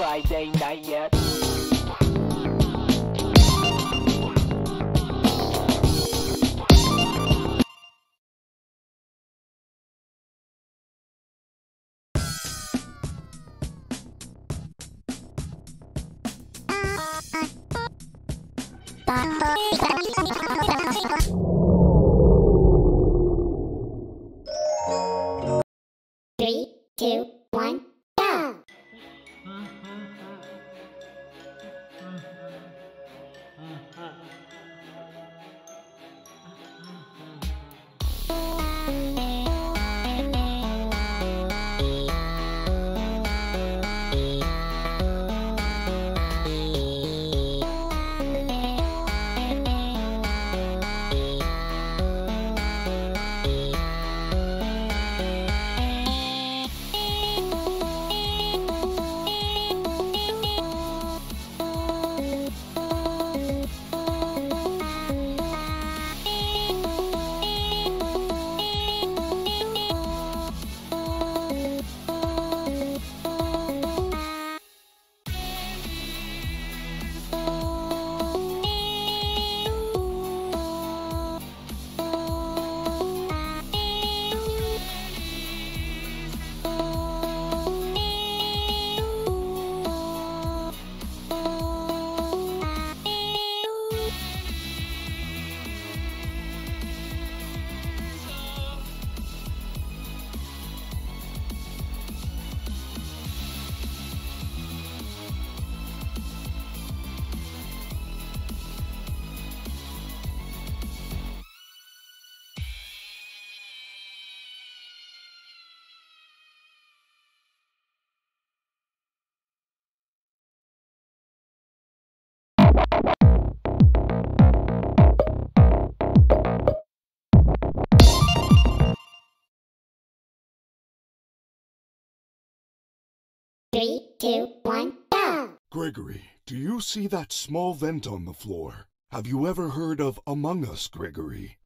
Friday night yet. Three, two, Three, two, one, go! Gregory, do you see that small vent on the floor? Have you ever heard of Among Us, Gregory?